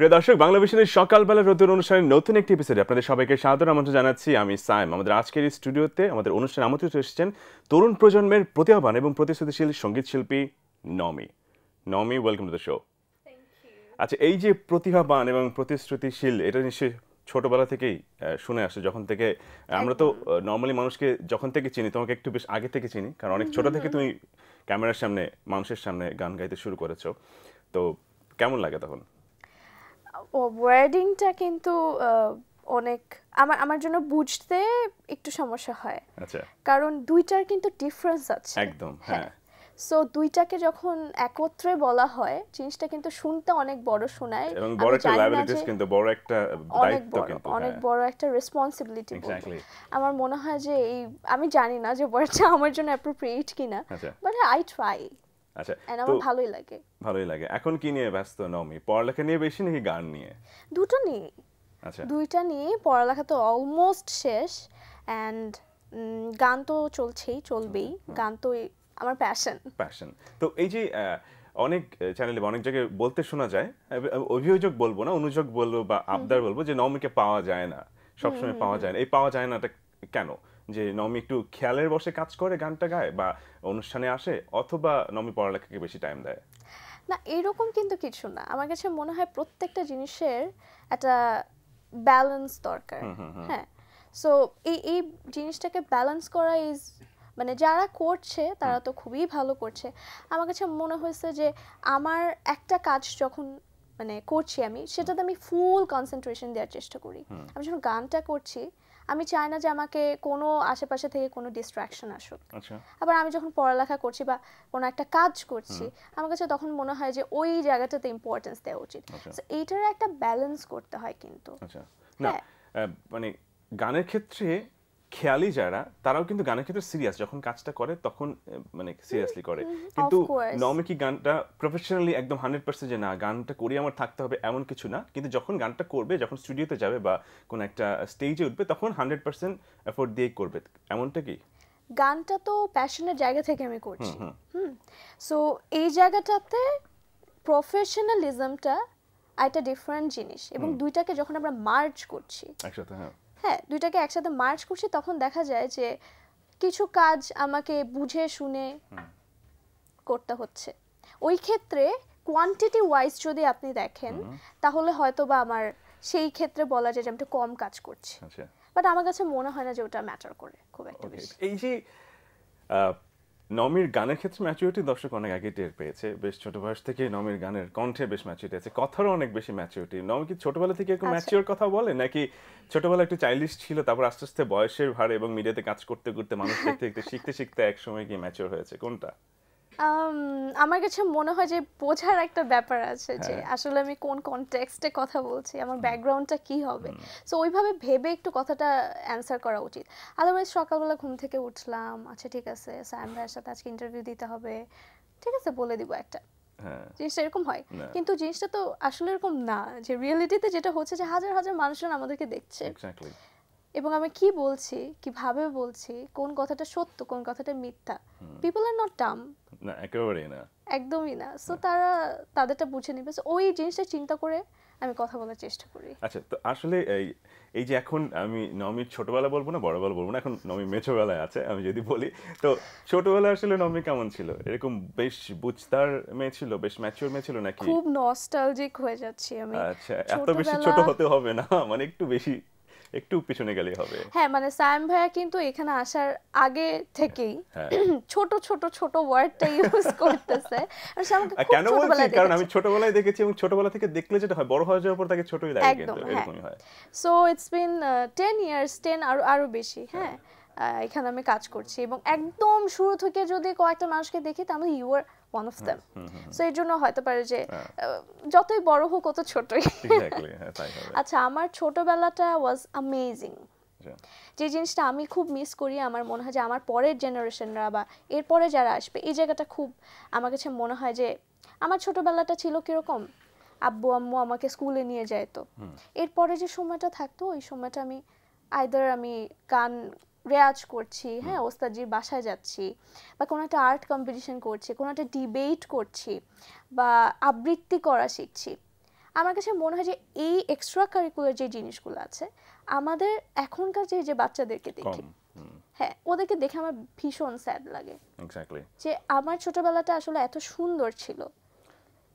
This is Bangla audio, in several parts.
প্রিয় দর্শক বাংলা বিষয়ের সকালবেলা রোদের অনুষ্ঠানের নতুন একটি এপিসোডে আপনাদের সবাইকে সাদর আমন্ত্রণ জানাচ্ছি আমি সাইম আমাদের আজকের এই স্টুডিওতে আমাদের অনুষ্ঠানে আমন্ত্রিত এসেছেন তরুণ প্রজন্মের প্রতিভাবান এবং প্রতিশ্রুতিশীল সংগীত শিল্পী Nomi. Nomi welcome to the show আচ্ছা এই যে প্রতিভাবান এবং প্রতিশ্রুতিশীল এটা নিশ্চয়ই ছোটবেলা থেকেই শুনে আসছে যখন থেকে আমরা তো নর্মালি মানুষকে যখন থেকে চিনি তোমাকে একটু বেশ আগে থেকে চিনি কারণ অনেক ছোট থেকে তুমি ক্যামেরার সামনে মানুষের সামনে গান গাইতে শুরু করেছ। তো কেমন লাগে তখন? ওয়ার্ডিংটা কিন্তু অনেক আমার আমার জন্য বুঝতে একটু সমস্যা হয়। আচ্ছা। কারণ দুইটার কিন্তু ডিফারেন্স আছে। একদম হ্যাঁ। সো দুইটাকে যখন একত্রে বলা হয় জিনিসটা কিন্তু শুনতে অনেক বড় শোনায়। এবং বড় একটা যে কিন্তু বড় একটা অনেক দায়িত্ব কিন্তু অনেক হ্যাঁ। বড় একটা রেসপন্সিবিলিটি. আমার মনে হয় যে এই আমি জানি না যে ওয়ার্ডটা আমার জন্য অ্যাপ্রোপ্রিয়েট কিনা। বাট আই ট্রাই আচ্ছা আমার ভালোই লাগে। ভালোই লাগে। এখন কি নিয়ে ব্যস্ত নমি? পড়ালেখা নিয়ে বেশি নাকি গান নিয়ে? দুটো নিয়ে। আচ্ছা। দুইটা নিয়ে। পড়ালেখা তো অলমোস্ট শেষ। অ্যান্ড গান তো চলছেই চলবেই। গান তো এই- আমার প্যাশন প্যাশন তো এই যে অনেক চ্যানেলে অনেক জায়গায় বলতে শোনা যায় অভিযোগ বলব না অনুযোগ বলব বা আবদার বলব যে নমিকে পাওয়া যায় না। সবসময় পাওয়া যায় না। এই পাওয়া যায় নাটা কেন? যে নমি একটু খেয়ালের বসে কাজ করে গানটা গায় বা অনুষ্ঠানে আসে অথবা নমি পড়ালেখাকে বেশি টাইম দেয়? না এরকম কিন্তু কিছু না। আমার কাছে মনে হয় প্রত্যেকটা জিনিসের একটা ব্যালেন্স দরকার। হ্যাঁ। সো এই এই জিনিসটাকে ব্যালেন্স করা ইজ মানে যারা করছে তারা তো খুবই ভালো করছে। আমার কাছে মনে হয়েছে যে আমার একটা কাজ যখন মানে করছি আমি সেটাতে আমি ফুল কনসেন্ট্রেশন দেওয়ার চেষ্টা করি। আমি যখন গানটা করছি আমি চাই না যে আমাকে কোনো আশেপাশে থেকে কোনো ডিস্ট্রাকশন আসুক। আচ্ছা। আবার আমি যখন পড়ালেখা করছি বা কোনো একটা কাজ করছি আমার কাছে তখন মনে হয় যে ওই জায়গাটাতে ইম্পর্টেন্স দেওয়া উচিত। আচ্ছা। এইটার একটা ব্যালেন্স করতে হয় কিন্তু। আচ্ছা। না হ্যাঁ। মানে গানের ক্ষেত্রে খেয়ালি যারা তারাও কিন্তু গানের ক্ষেত্রে সিরিয়াস যখন কাজটা করে তখন মানে সিরিয়াসলি করে। কিন্তু. নমে কি গানটা প্রফেশনালি একদম হান্ড্রেড পার্সেন্ট যে না গানটা করি আমার থাকতে হবে এমন কিছু না। কিন্তু যখন গানটা করবে যখন স্টুডিওতে যাবে বা কোনো একটা স্টেজে উঠবে তখন হান্ড্রেড পার্সেন্ট এফোর্ট দিয়ে করবে। এমনটা কি? গানটা তো প্যাশনের জায়গা থেকে আমি করছি। হুম সো এই জায়গাটাতে প্রফেশনালিজমটা একটা ডিফারেন্ট জিনিস। এবং দুইটাকে যখন আমরা মার্চ করছি একসাথে হ্যাঁ। হ্যাঁ দুইটাকে একসাথে মার্চ করছি তখন দেখা যায় যে কিছু কাজ আমাকে বুঝে শুনে করতে হচ্ছে। ওই ক্ষেত্রে কোয়ান্টিটি ওয়াইজ যদি আপনি দেখেন তাহলে হয়তো বা আমার সেই ক্ষেত্রে বলা যায় যে আমি একটু কম কাজ করছি। আচ্ছা। বাট আমার কাছে মনে হয় না যে ওটা ম্যাটার করে খুব একটা. বেশি। এই যে নমির গানের ক্ষেত্রে ম্যাচুরিটি দর্শক অনেক আগে টের পেয়েছে। বেশ ছোট বয়স থেকে নমির গানের কণ্ঠে বেশ ম্যাচুরিটি আছে। কথারও অনেক বেশি ম্যাচুরিটি নমি কি ছোটবেলা থেকে একটু আচ্ছা। ম্যাচিওর কথা বলে নাকি ছোটবেলা একটু চাইল্ডিশ ছিল তারপর আস্তে আস্তে বয়সের ভারে এবং মিডিয়াতে কাজ করতে করতে মানুষ দেখতে দেখতে শিখতে শিখতে এক সময় গিয়ে ম্যাচিওর হয়েছে? কোনটা? আমার কাছে মনে হয় যে বোঝার একটা ব্যাপার আছে যে হ্যাঁ। আসলে আমি কোন কনটেক্সটে কথা বলছি আমার ব্যাকগ্রাউন্ডটা কি হবে। সো ওইভাবে ভেবে একটু কথাটা অ্যান্সার করা উচিত। আদারওয়াইজ সকালবেলা ঘুম থেকে উঠলাম আচ্ছা ঠিক আছে স্যাম ভাইয়ের সাথে আজকে ইন্টারভিউ দিতে হবে ঠিক আছে বলে দিব একটা। হ্যাঁ। জিনিসটা এরকম হয়। কিন্তু জিনিসটা তো আসলে এরকম না যে রিয়েলিটিতে যেটা হচ্ছে যে হাজার হাজার মানুষজন আমাদেরকে দেখছে। এবং আমি কি বলছি কীভাবে বলছি কোন কথাটা সত্য কোন কথাটা মিথ্যা পিপল আর নট ডাম না একেবারেই না। একদমই না। সো তারা তাদেরটা বুঝে নেবে So, ওই জিনিসটা চিন্তা করে আমি কথা বলার চেষ্টা করি। আচ্ছা তো আসলে এই এই যে এখন আমি নমির ছোটবেলা বলব না বড়বেলা বলব না এখন নমি মেছোবেলায় আছে আমি যদি বলি। তো ছোটবেলায় আসলে নমি কেমন ছিল? এরকম বেশ বুঝতার মেয়ে ছিল বেশ ম্যাচিওর মেয়ে ছিল নাকি? খুব নস্টালজিক হয়ে যাচ্ছি আমি। আচ্ছা এত বেশি ছোট ছোটবেলা- হতে হবে না মানে একটু বেশি একটু পিছনে গেলেই হবে। হ্যাঁ মানে সায়াম ভাইয়া কিন্তু এখানে আসার আগে থেকেই হ্যাঁ। ছোট ছোট ছোট ওয়ার্ডটা ইউজ করতেছে। আর আমাকে কেন বলছি? কারণ আমি ছোটবেলায় দেখেছি এবং ছোটবেলা থেকে দেখলে যেটা হয় বড় হয়ে যাওয়ার পর তাকে ছোটই লাগে একদম, কিন্তু হ্যাঁ। এরকমই হয়। So it's been ten years ten আরও আরও বেশি হ্যাঁ। আহ, এখানে আমি কাজ করছি এবং একদম শুরু থেকে যদি কয়েকটা মানুষকে দেখি তাহলে you are one of them so এর জন্য হয়তো পারে যে হ্যাঁ। যতই বড় হোক অত ছোটই। হ্যাঁ আচ্ছা আমার ছোটবেলাটা ওয়াজ অ্যামেজিং আচ্ছা, যে জিনিসটা আমি খুব মিস করি আমার মনে হয় যে আমার পরের জেনারেশনরা বা এরপরে যারা আসবে এই জায়গাটা খুব আমার কাছে মনে হয় যে আমার ছোটবেলাটা ছিল কীরকম? আব্বু আম্মু আমাকে স্কুলে নিয়ে যায় তো এরপরে যে সময়টা থাকতো ওই সময়টা আমি আইদার আমি গান রেয়াজ করছি হ্যাঁ ওস্তাদজির বাসায় যাচ্ছি বা কোনো একটা আর্ট কম্পিটিশন করছি কোনো একটা ডিবেট করছি বা আবৃত্তি করা শিখছি। আমার কাছে মনে হয় যে এই এক্সট্রা কারিকুলার যে জিনিসগুলো আছে আমাদের এখনকার যে যে বাচ্চাদেরকে দেখি হ্যাঁ ওদেরকে দেখে আমার ভীষণ স্যাড লাগে। যে আমার ছোটবেলাটা আসলে এত সুন্দর ছিল।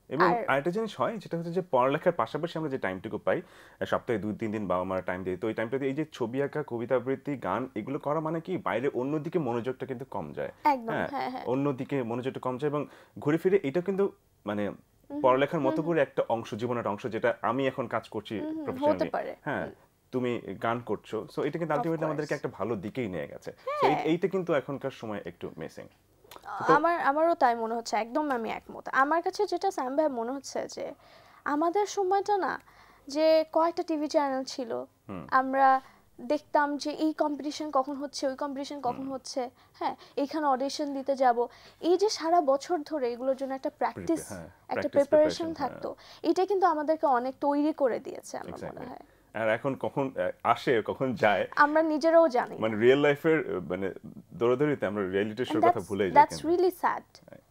এবং আরেকটা জিনিস হয় যেটা হচ্ছে যে পড়ালেখার পাশাপাশি আমরা যে টাইমটুকু পাই সপ্তাহে দুই তিন দিন বাবা মার টাইম দিই তো ওই টাইমটাতে এই যে ছবি আঁকা কবিতা আবৃত্তি গান এগুলো করা মানে কি? বাইরে অন্যদিকে মনোযোগটা কিন্তু কম যায়। একদম হ্যাঁ হ্যাঁ অন্যদিকে মনোযোগটা কম যায় এবং ঘুরে ফিরে এটা কিন্তু মানে পড়ালেখার মতো করে একটা অংশ জীবনের অংশ যেটা আমি এখন কাজ করছি প্রফেশনালি পারে। হ্যাঁ তুমি গান করছ সো এটা কিন্তু আলটিমেটলি আমাদেরকে একটা ভালো দিকেই নিয়ে গেছে। তো এইটা কিন্তু এখনকার সময় একটু মিসিং আমার আমারও তাই মনে হচ্ছে একদম আমি একমত। আমার কাছে যেটা স্যাম ভাই মনে হচ্ছে যে আমাদের সময়টা না যে কয়েকটা টিভি চ্যানেল ছিল আমরা দেখতাম যে এই কম্পিটিশন কখন হচ্ছে ওই কম্পিটিশন কখন হচ্ছে হ্যাঁ এখানে অডিশন দিতে যাব। এই যে সারা বছর ধরে এগুলোর জন্য একটা প্র্যাকটিস একটা প্রিপারেশন হ্যাঁ। থাকতো। এটা কিন্তু আমাদেরকে অনেক তৈরি করে দিয়েছে আমার মনে হয়। আর এখন কখন আসে কখন যায় আমরা নিজেরাও জানি। মানে রিয়েল লাইফের মানে দৌড়াদৌড়িতে আমরা রিয়েলিটি শোর কথা ভুলে যাই দ্যাটস রিয়েলি স্যাড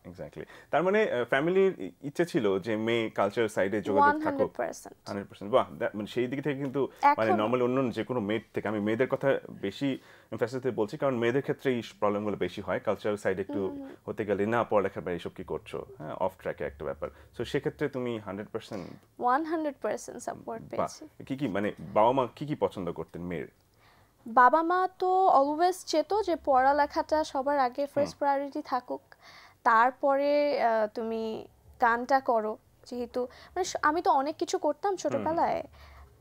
এক্স্যাক্টলি তার মানে ফ্যামিলির ইচ্ছে ছিল যে মেয়ে কালচার সাইডে যোগাযোগ থাকুক। হান্ড্রেড পার্সেন্ট হান্ড্রেড পার্সেন্ট বাহ that- মানে সেই দিক থেকে কিন্তু মানে নর্মালি অন্য যে কোনো মেয়ের থেকে আমি মেয়েদের কথা বেশি এমফাসিসে বলছি কারণ মেয়েদের ক্ষেত্রে এই প্রবলেমগুলো বেশি হয়। কালচারাল সাইড একটু হতে গেলে না পড়ালেখার বাইরে এসব কি করছ? হ্যাঁ অফ ট্র্যাকে একটা ব্যাপার। সো সেক্ষেত্রে তুমি hundred percent one hundred percent support বাহ পেয়েছি। কি কি মানে বাবা মা কি কি পছন্দ করতেন মেয়ের? বাবা মা তো অলওয়েজ চেত যে পড়ালেখাটা সবার আগে ফার্স্ট প্রায়োরিটি থাকুক। তারপরে তুমি গানটা করো। যেহেতু মানে আমি তো অনেক কিছু করতাম ছোটবেলায়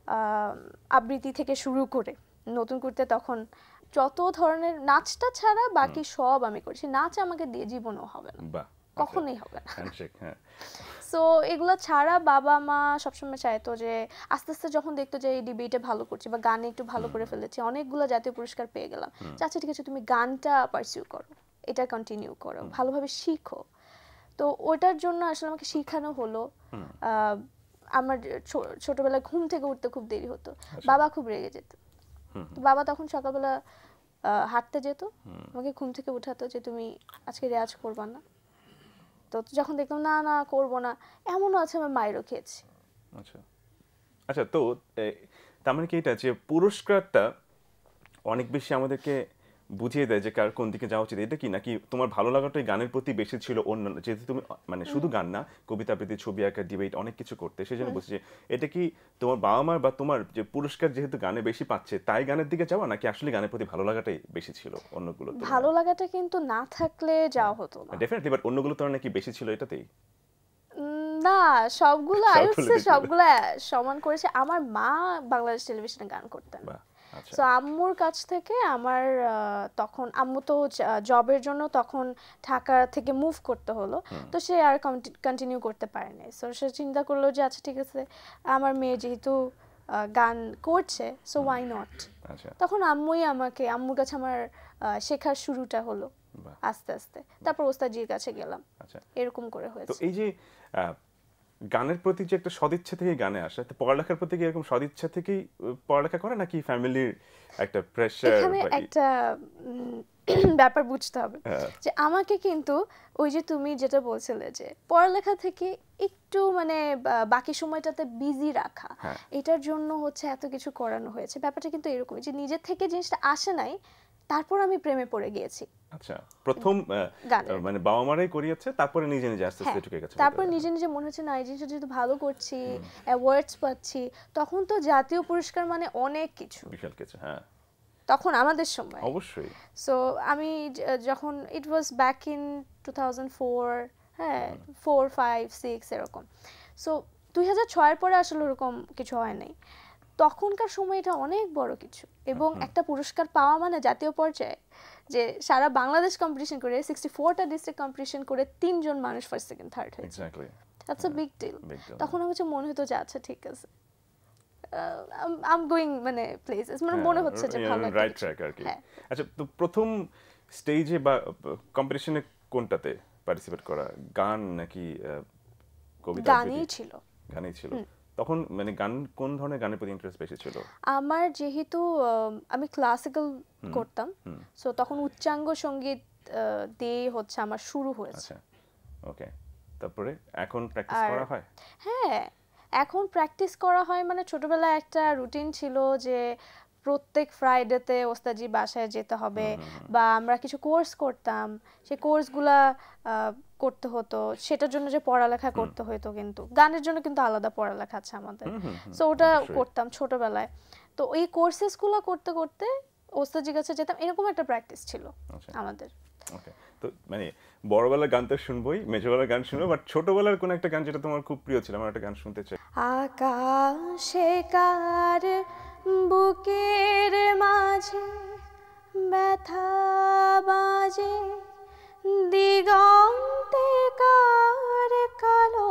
আহ, আবৃত্তি থেকে শুরু করে নতুন করতে তখন যত ধরনের নাচটা ছাড়া বাকি সব আমি করছি নাচ আমাকে দিয়ে জীবনও হবে না। বাহ কখনোই হবে না। হ্যাঁ। সো এগুলো ছাড়া বাবা মা সবসময় চাইতো যে আস্তে আস্তে যখন দেখতো যে এই ডিবেটে ভালো করছি বা গানে একটু ভালো করে ফেলেছি অনেকগুলো জাতীয় পুরস্কার পেয়ে গেলাম। আচ্ছা ঠিক আছে তুমি গানটা পারসিউ করো। এটা কন্টিনিউ করো ভালোভাবে শিখো। তো ওটার জন্য আসলে আমাকে শেখানো হলো আমার ছোটবেলায় ঘুম থেকে উঠতে খুব দেরি হতো। বাবা খুব রেগে যেত। বাবা তখন সকালবেলা হাঁটতে যেত। আমাকে ঘুম থেকে উঠাতো যে তুমি আজকে রেয়াজ করবা না। তো যখন দেখতাম না না করব না। এমনও আছে আমার মায়েরও খেয়েছি আচ্ছা। আচ্ছা তো তার মানে কি এটা যে পুরস্কারটা অনেক বেশি আমাদেরকে বুঝিয়ে দেয় যে কার কোন দিকে যাওয়া উচিত এটা কি? নাকি তোমার ভালো লাগাটাই গানের প্রতি বেশি ছিল অন্যান্য যেহেতু তুমি মানে শুধু গান না কবিতা আবৃত্তি ছবি আঁকা ডিবেট অনেক কিছু করতে সেই জন্য বলছি যে এটা কি তোমার বাবা মার বা তোমার যে পুরস্কার যেহেতু গানে বেশি পাচ্ছে তাই গানের দিকে যাওয়া নাকি আসলে গানের প্রতি ভালো লাগাটাই বেশি ছিল অন্যগুলো ভালো লাগাটা কিন্তু না থাকলে যাওয়া হতো না। ডেফিনেটলি বাট অন্যগুলো তোমার নাকি বেশি ছিল এটাতেই? না সবগুলো সবগুলো আয়ুষে সবগুলো সমান করেছে। আমার মা বাংলাদেশ টেলিভিশনে গান করতেন। বা আচ্ছা। তো আম্মুর কাছ থেকে আমার তখন আম্মু তো জবের জন্য তখন ঢাকা থেকে মুভ করতে হলো। তো সে আর কন্টিনিউ করতে পারেনি সো সে চিন্তা করল যে আচ্ছা ঠিক আছে আমার মেয়ে যেহেতু গান করছে সো ওয়াই নট আচ্ছা। তখন আম্মুই আমাকে আম্মুর কাছে আমার শেখার শুরুটা হলো আস্তে আস্তে। তারপর ওস্তাজির কাছে গেলাম। আচ্ছা। এরকম করে তো হয়েছে। এই যে গানের প্রতি যে একটা সদিচ্ছা থেকে গানে আসে তো পড়ালেখার প্রতি কি এরকম সদিচ্ছা থেকেই পড়ালেখা করে নাকি ফ্যামিলির একটা প্রেশার এখানে একটা ব্যাপার বুঝতে হবে হ্যাঁ। যে আমাকে কিন্তু ওই যে তুমি যেটা বলছিলে যে পড়ালেখা থেকে একটু মানে বাকি সময়টাতে বিজি রাখা হ্যাঁ। এটার জন্য হচ্ছে এত কিছু করানো হয়েছে ব্যাপারটা কিন্তু এরকমই যে নিজের থেকে জিনিসটা আসে নাই তারপর আমি প্রেমে পড়ে গিয়েছি। আচ্ছা প্রথম মানে বাবা মারাই করিয়েছে তারপরে নিজে নিজে আস্তে হ্যাঁ আস্তে ঢুকে গেছে। তারপর নিজে নিজে মনে হচ্ছে না এই জিনিসটা যেহেতু ভালো করছি অ্যাওয়ার্ডস পাচ্ছি তখন তো জাতীয় পুরস্কার মানে অনেক কিছু। বিশাল কিছু হ্যাঁ। তখন আমাদের সময়। অবশ্যই। সো আমি যখন it was back in two thousand four হ্যাঁ ফোর ফাইভ সিক্স এরকম। সো দুই হাজার ছয়ের পরে আসলে ওরকম কিছু হয় নাই। তখনকার সময় এটা অনেক বড় কিছু। এবং একটা পুরস্কার পাওয়া মানে জাতীয় পর্যায়ে যে সারা বাংলাদেশ কম্পিটিশন করে সিক্সটি ফোরটা ডিস্ট্রিক্ট কম্পিটিশন করে তিনজন মানুষ ফার্স্ট সেকেন্ড থার্ড হয়েছে। Exactly that's a big deal তখন আমার কাছে মনে হতো যে আচ্ছা ঠিক আছে। আম গোয়িং মানে প্লেসেস মানে মনে হচ্ছে যে ভালো রাইট ট্র্যাক আর কি। হ্যাঁ। আচ্ছা তো প্রথম স্টেজে বা কম্পিটিশনে কোনটাতে পার্টিসিপেট করা? গান নাকি কবিতা গানই ছিল। গানই ছিল। তখন মানে গান কোন ধরনের গানের প্রতি ইন্টারেস্ট বেশি ছিল? আমার যেহেতু আমি ক্লাসিক্যাল করতাম সো তখন উচ্চাঙ্গ সংগীত দিয়ে হচ্ছে আমার শুরু হয়েছে। আচ্ছা ওকে তারপরে এখন প্র্যাকটিস করা হয়? হ্যাঁ এখন প্র্যাকটিস করা হয় মানে ছোটবেলায় একটা রুটিন ছিল যে প্রত্যেক ফ্রাইডেতে ওস্তাজি বাসায় যেতে হবে বা আমরা কিছু কোর্স করতাম। সেই কোর্সগুলা করতে হতো সেটার জন্য যে পড়ালেখা করতে হতো কিন্তু। গানের জন্য কিন্তু আলাদা পড়ালেখা আছে আমাদের। সো ওটা করতাম ছোটবেলায়। তো এই কোর্সেসগুলো করতে করতে ওস্তাজির কাছে যেতাম এরকম একটা প্র্যাকটিস ছিল আচ্ছা। আমাদের। তো মানে বড়বেলার গান তো শুনবোই মেজবেলার গান শুনব বাট ছোটবেলার কোন একটা গান যেটা তোমার খুব প্রিয় ছিল আমার একটা গান শুনতে চাই। আকাশে কার বুকের মাঝে ব্যথা বাজে দিগন্তে কার কালো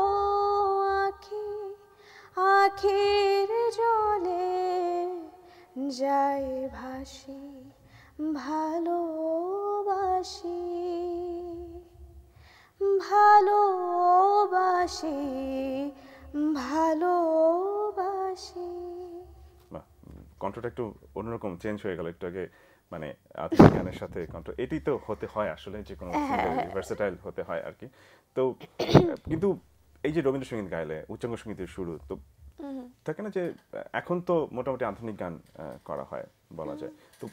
আখি, আখির জলে যায় ভাসি, ভালোবাসি ভালোবাসি ভালোবাসি। কণ্ঠটা একটু অন্যরকম চেঞ্জ হয়ে গেল, একটু আগে মানে আধুনিক গানের সাথে কণ্ঠ এটি তো হতে হয় আসলে যে কোনো ভার্সেটাইল হতে হয় আর কি। তো কিন্তু এই যে রবীন্দ্রসঙ্গীত গাইলে উচ্চাঙ্গ সঙ্গীতের শুরু তো থাকে না যে এখন তো মোটামুটি আধুনিক গান করা হয় বলা যায়। তো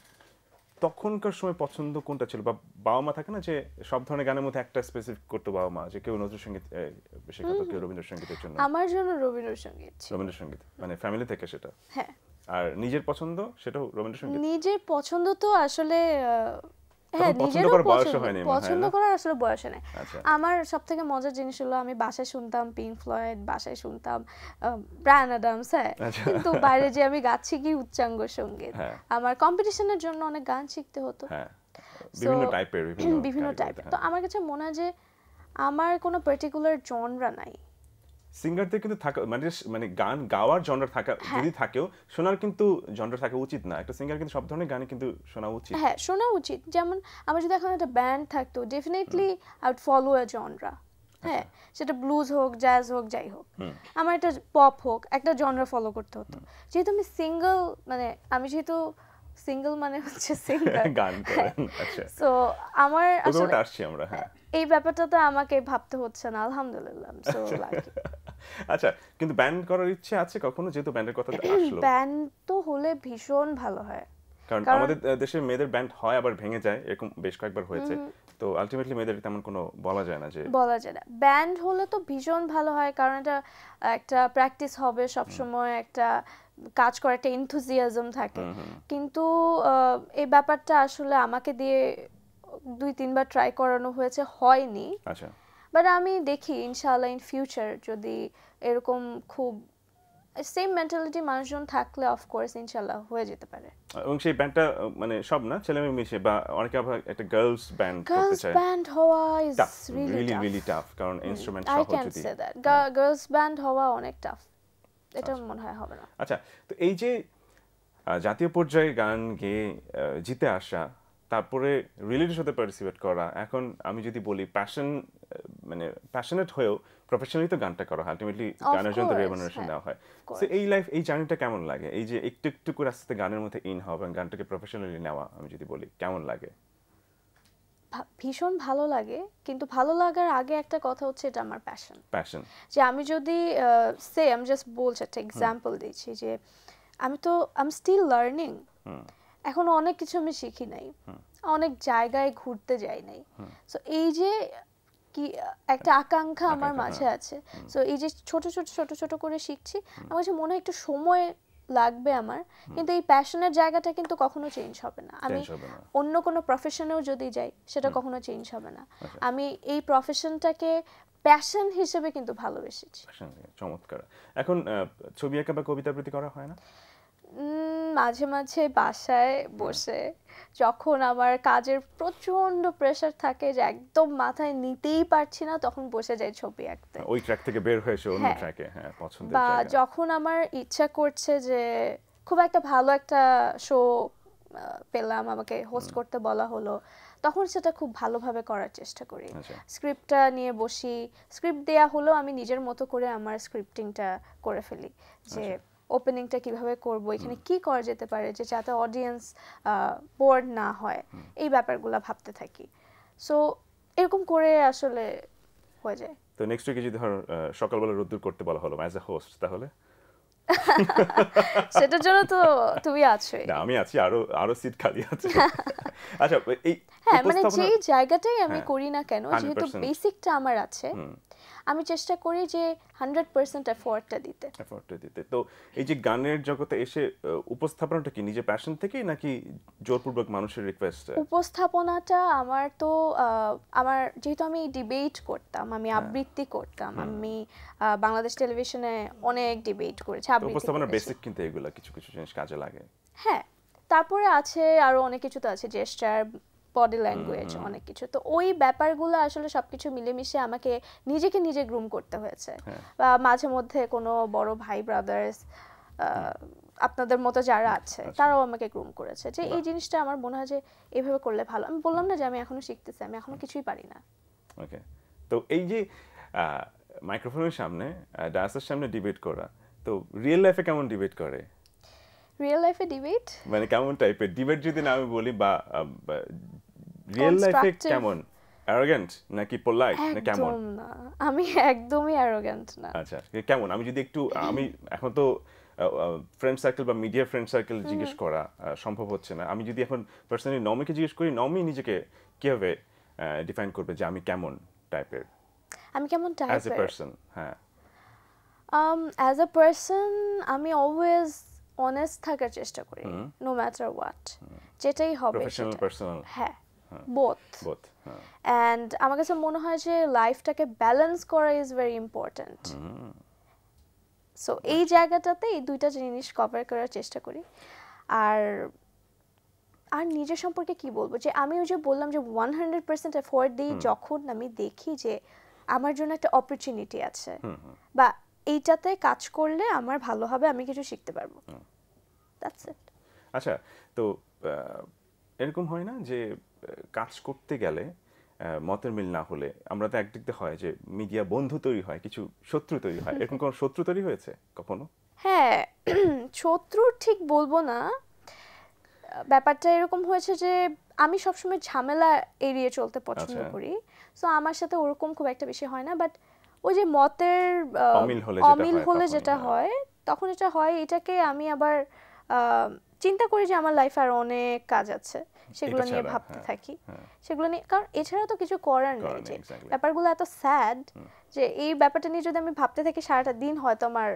তখনকার সময় পছন্দ কোনটা ছিল? বা বাবা মা থাকে না যে সব ধরনের গানের মধ্যে একটা স্পেসিফিক করতো বাবা মা যে কেউ নজরুল সংগীত আহ, শেখাতো কেউ রবীন্দ্রসঙ্গীতের জন্য? আমার জন্য রবীন্দ্রসঙ্গীত রবীন্দ্রসঙ্গীত মানে ফ্যামিলি থেকে সেটা? হ্যাঁ। আর নিজের পছন্দ সেটাও রবীন্দ্রসঙ্গীত নিজের পছন্দ তো আসলে হ্যাঁ নিজেরও বয়সও পছন্দ পছন্দ করার আসলে বয়স নেই। আচ্ছা। আমার সব থেকে মজার জিনিস হলো আমি বাসায় শুনতাম পিঙ্ক ফ্লয়েড বাসায় শুনতাম ব্রায়ান অ্যাডামস হ্যাঁ। আচ্ছা। কিন্তু বাইরে যে আমি গাচ্ছি কি উচ্চাঙ্গ সংগীত। হ্যাঁ। আমার কম্পিটিশনের জন্য অনেক গান শিখতে হতো। হ্যাঁ। বিভিন্ন টাইপের বিভিন্ন টাইপের হ্যাঁ। তো আমার কাছে মনে হয় যে আমার কোনো পার্টিকুলার জনরা নাই। সিঙ্গারদের কিন্তু থাকা মানে মানে গান গাওয়ার জনরা থাকা হ্যাঁ। যদি থাকেও শোনার কিন্তু জনরা থাকা উচিত না। একটা সিঙ্গার কিন্তু সব ধরনের গানই কিন্তু শোনা উচিত। হ্যাঁ শোনা উচিত। যেমন আমার যদি এখন একটা ব্যান্ড থাকতো definitely I would follow a genre হ্যাঁ সেটা ব্লুজ হোক জ্যাজ হোক যাই হোক। আমার একটা পপ হোক একটা জনরা ফলো করতে হতো। যেহেতু আমি সিঙ্গেল মানে আমি যেহেতু সিঙ্গেল মানে হচ্ছে সিঙ্গার গান করেন আচ্ছা। সো আমার আসলে আসছি আমরা হ্যাঁ। এই ব্যাপারটা তো আমাকে ভাবতে হচ্ছে না আলহামদুলিল্লাহ সো লাকি আচ্ছা কিন্তু ব্যান্ড করার ইচ্ছে আছে কখনো? যেহেতু ব্যান্ডের কথা আসলো। ব্যান্ড তো হলে ভীষণ ভালো হয়। কারণ আমাদের দেশের মেয়েদের ব্যান্ড হয় আবার ভেঙে যায় এরকম বেশ কয়েকবার হয়েছে। তো আলটিমেটলি মেয়েদের তেমন কোনো বলা যায় না যে বলা যায় না। ব্যান্ড হলে তো ভীষণ ভালো হয় কারণ এটা একটা প্র্যাকটিস হবে সব সময় একটা কাজ করার একটা এনথুজিয়াজম থাকে। কিন্তু এই ব্যাপারটা আসলে আমাকে দিয়ে দুই তিনবার ট্রাই করানো হয়েছে হয়নি। আচ্ছা। বাট আমি দেখি ইনশাআল্লাহ ইন ফিউচার যদি এরকম খুব সেম মেন্টালিটি মানুষজন থাকলে অফকোর্স ইনশাআল্লাহ হয়ে যেতে পারে। এবং সেই ব্যান্ডটা মানে সব না ছেলে মেয়ে মিশে বা অনেকে আবার একটা গার্লস ব্যান্ড করতে গার্লস চায় ব্যান্ড হওয়া ইজ রিয়েলি রিয়েলি টাফ কারণ instrument I can say that girls band হওয়া অনেক টাফ এটা মনে হয় হবে না। আচ্ছা তো এই যে জাতীয় পর্যায়ে গান গেয়ে জিতে আসা তারপরে রিয়েলিটির সাথে পার্টিসিপেট করা। এখন আমি যদি বলি প্যাশন মানে প্যাশনেট হয়েও প্রফেশনালি তো গানটা করা হয়। আলটিমেটলি গানের জন্য রেমুনারেশন হ্যাঁ, দেওয়া হয়. তো এই লাইফ এই জার্নিটা কেমন লাগে? এই যে একটু একটু করে আস্তে গানের মধ্যে ইন হওয়া এবং গানটাকে প্রফেশনালি নেওয়া আমি যদি বলি কেমন লাগে? ভীষণ ভালো লাগে। কিন্তু ভালো লাগার আগে একটা কথা হচ্ছে এটা আমার প্যাশন প্যাশন যে আমি যদি সে আমি জাস্ট বলছি একটা এক্সাম্পল দিচ্ছি যে আমি তো আম স্টিল লার্নিং এখন অনেক কিছু আমি শিখি নাই। অনেক জায়গায় ঘুরতে যাই নাই। সো এই যে কি একটা আকাঙ্ক্ষা আমার মাঝে আছে। সো এই যে ছোট ছোট ছোট ছোট করে শিখছি আমার কাছে মনে হয় একটু সময় লাগবে আমার। কিন্তু এই প্যাশনের জায়গাটা কিন্তু কখনো চেঞ্জ হবে না। আমি। অন্য কোনো প্রফেশনেও যদি যাই সেটা কখনো চেঞ্জ হবে না। আচ্ছা। আমি এই প্রফেশনটাকে প্যাশন হিসেবে কিন্তু ভালোবেসেছি। চমৎকার। এখন ছবি আঁকা বা কবিতার প্রতি করা হয় না? মাঝে মাঝে বাসায় বসে যখন আমার কাজের প্রচণ্ড প্রেশার থাকে যে একদম মাথায় নিতেই পারছি না তখন বসে যাই ছবি আঁকতে। ওই ট্র্যাক থেকে বের হয়েছে অন্য হ্যাঁ। ট্র্যাকে হ্যাঁ পছন্দের বা যখন আমার ইচ্ছা করছে যে খুব একটা ভালো একটা শো পেলাম আমাকে হোস্ট করতে বলা হলো তখন সেটা খুব ভালোভাবে করার চেষ্টা করি। আচ্ছা। স্ক্রিপ্টটা নিয়ে বসি। স্ক্রিপ্ট দেয়া হলেও আমি নিজের মতো করে আমার স্ক্রিপ্টিংটা করে ফেলি। যে ওপেনিংটা কীভাবে করব এখানে কি করা যেতে পারে যে যাতে অডিয়েন্স বোর্ড না হয় এই ব্যাপারগুলো ভাবতে থাকি। সো এরকম করে আসলে হয়ে যায়। তো নেক্সট উইকে যদি ধর সকালবেলা রোদ্দুর করতে বলা হলো অ্যাজ এ হোস্ট তাহলে? সেটার জন্য তো তুমি আছো না আমি আছি আরও আরও সিট খালি আছে। আচ্ছা এই হ্যাঁ মানে যেই জায়গাটাই আমি হ্যাঁ, করি না কেন যেহেতু 100% বেসিকটা আমার আছে আমি চেষ্টা করি যে হান্ড্রেড পার্সেন্ট এফোর্টটা দিতে। এফোর্টটা দিতে। তো এই যে গানের জগতে এসে উপস্থাপনাটা কি? নিজে প্যাশন থেকেই নাকি জোরপূর্বক মানুষের রিকোয়েস্ট উপস্থাপনাটা আমার তো আমার যেহেতু আমি ডিবেট করতাম আমি হ্যাঁ। আবৃত্তি করতাম আমি বাংলাদেশ টেলিভিশনে অনেক ডিবেট করেছি আবৃত্তি উপস্থাপনার বেসিক কিন্তু এগুলা কিছু কিছু জিনিস কাজে লাগে। হ্যাঁ তারপরে আছে আরও অনেক কিছু তো আছে জেস্টার বডি ল্যাঙ্গুয়েজ অনেক কিছু। তো ওই ব্যাপারগুলো আসলে সবকিছু মিলেমিশে আমাকে নিজেকে নিজে গ্রুম করতে হয়েছে। হ্যাঁ। বা মাঝে মধ্যে কোনো বড় ভাই ব্রাদার্স আপনাদের মতো যারা আছে আচ্ছা। তারাও আমাকে গ্রুম করেছে। যে এই জিনিসটা আমার মনে হয় যে এইভাবে করলে ভালো। আমি বললাম না যে আমি এখনও শিখতেছি আমি এখনও কিছুই পারি না। ওকে। তো এই যে মাইক্রোফোনের সামনে ডান্সের সামনে ডিবেট করা তো রিয়েল লাইফে কেমন ডিবেট করে? রিয়েল লাইফে ডিবেট মানে কেমন টাইপের ডিবেট যদি না আমি বলি বা রিয়েল লাইফে কেমন? অ্যারোগেন্ট নাকি পোলাইট না কেমন? না। আমি একদমই অ্যারোগ্যান্ট না। আচ্ছা কেমন? আমি যদি একটু আমি এখন তো ফ্রেন্ড সার্কেল বা মিডিয়া ফ্রেন্ড সার্কেল জিজ্ঞেস করা সম্ভব হচ্ছে না। আমি যদি এখন পার্সোনালি নমিকে জিজ্ঞেস করি নমি নিজেকে কীভাবে ডিফাইন করবে যে আমি কেমন টাইপের আমি কেমন টাইপের অ্যাজ এ পার্সন হ্যাঁ। Um অ্যাজ আ পার্সন আমি অলওয়েজ অনেস্ট থাকার চেষ্টা করি নো ম্যাটার হোয়াট যেটাই হবে প্রফেশনাল পার্সোনাল হ্যাঁ বোথ বোথ অ্যান্ড আমার কাছে মনে হয় যে লাইফটাকে ব্যালেন্স করা ইজ ভেরি ইম্পর্ট্যান্ট সো এই জায়গাটাতে এই দুইটা জিনিস কভার করার চেষ্টা করি। আর আর নিজের সম্পর্কে কি বলব? যে আমি ওই যে বললাম যে ওয়ান হান্ড্রেড পার্সেন্ট এফোর্ট দিই যখন আমি দেখি যে আমার জন্য একটা অপরচুনিটি আছে। বা এইটাতে কাজ করলে আমার ভালো হবে আমি কিছু শিখতে পারব। দ্যাটস ইট আচ্ছা তো এরকম হয় না যে কাজ করতে গেলে মতের মিল না হলে আমরা তো একদিক দিয়ে হয় যে মিডিয়া বন্ধু তৈরি হয় কিছু শত্রু তৈরি হয়। এরকম কোনো শত্রু তৈরি হয়েছে কখনো? হ্যাঁ শত্রু ঠিক বলব না। ব্যাপারটা এরকম হয়েছে যে আমি সবসময় ঝামেলা এড়িয়ে চলতে পছন্দ আচ্ছা। করি। সো আমার সাথে ওরকম খুব একটা বেশি হয় না বাট ওই যে মতের অমিল হলে যেটা হয় তখন এটা হয় এটাকে আমি আবার চিন্তা করি যে আমার লাইফে আর অনেক কাজ আছে। সেগুলো নিয়ে ভাবতে হ্যাঁ, থাকি। হ্যাঁ। সেগুলো নিয়ে কারণ এছাড়া তো কিছু করার নেই যে ব্যাপারগুলো এত স্যাড যে এই ব্যাপারটা নিয়ে যদি আমি ভাবতে থাকি সারাটা দিন হয়তো আমার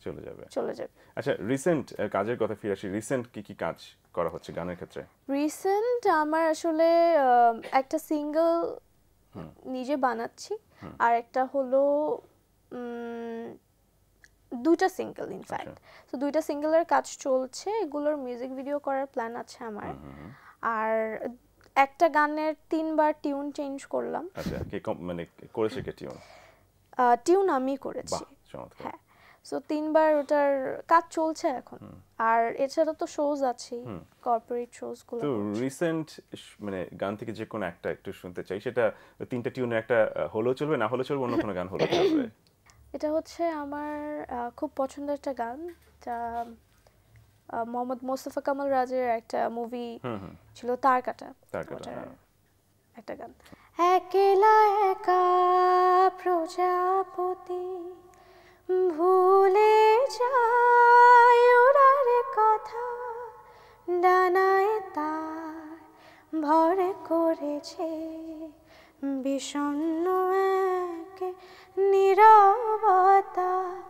চলে যাবে। চলে যাবে। আচ্ছা রিসেন্ট কাজের কথা ফিরে আসি। রিসেন্ট কি কি কাজ করা হচ্ছে গানের ক্ষেত্রে? রিসেন্ট আমার আসলে একটা সিঙ্গেল নিজে বানাচ্ছি। আর একটা হলো দুইটা সিঙ্গেল ইনফ্যাক্ট তো দুইটা সিঙ্গেলের কাজ চলছে এগুলোর মিউজিক ভিডিও করার প্ল্যান আছে আমার। আর একটা গানের তিনবার টিউন চেঞ্জ করলাম। আচ্ছা কে মানে করেছে কে টিউন টিউন আমি করেছি। হ্যাঁ। সো তিনবার ওটার কাজ চলছে এখন। আর এছাড়া তো শোজ আছেই কর্পোরেট শোজগুলো তো রিসেন্ট মানে গান থেকে যে কোনো একটা একটু শুনতে চাই সেটা তিনটা টিউনের একটা হলেও চলবে না হলেও চলবে অন্য কোনো গান হলেও চলবে? এটা হচ্ছে আমার খুব পছন্দের একটা গান যা মোহাম্মদ মোস্তফা কামাল রাজের একটা মুভি ছিল তার কাটা। হ্যাঁ। একটা গান। একলা একা প্রজাপতি ভুলে যায় ওরার কথা। ডানায় তার ভর করেছে বিষণ্ণ এক নীরবতা।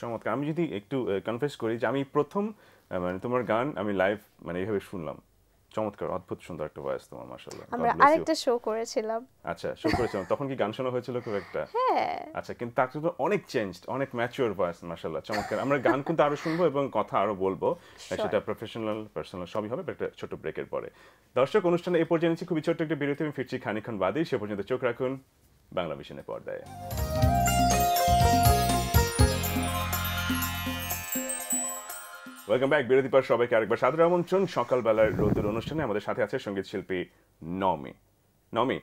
চমৎকার। আমি যদি একটু কনফেস করি যে আমি প্রথম মানে তোমার গান আমি লাইভ মানে এইভাবে শুনলাম। চমৎকার অদ্ভুত সুন্দর একটা ভয়েস তোমার মাশাআল্লাহ। আমরা আরেকটা শো করেছিলাম। আচ্ছা শো করেছিলাম। তখন কি গান শোনা হয়েছিল খুব একটা? হ্যাঁ। আচ্ছা কিন্তু তার কিন্তু অনেক চেঞ্জড অনেক ম্যাচিওর ভয়েস মাশাআল্লাহ চমৎকার। আমরা গান কিন্তু আরও শুনব এবং কথা আরও বলব। সেটা প্রফেশনাল পার্সোনাল সবই হবে একটা ছোট ব্রেকের পরে। দর্শক অনুষ্ঠানে এই পর্যায়ে নিচ্ছি খুবই ছোট্ট একটা বিরতি আমি ফিরছি খানিক্ষণ বাদেই। সে পর্যন্ত চোখ রাখুন বাংলা মিশনের পর্দায়। ওয়েলকাম ব্যাক বিরতি পর সবাইকে আরেকবার সাদর আমন্ত্রণ। সকালবেলার রোদের অনুষ্ঠানে আমাদের সাথে আছে সংগীত শিল্পী নমি। নমি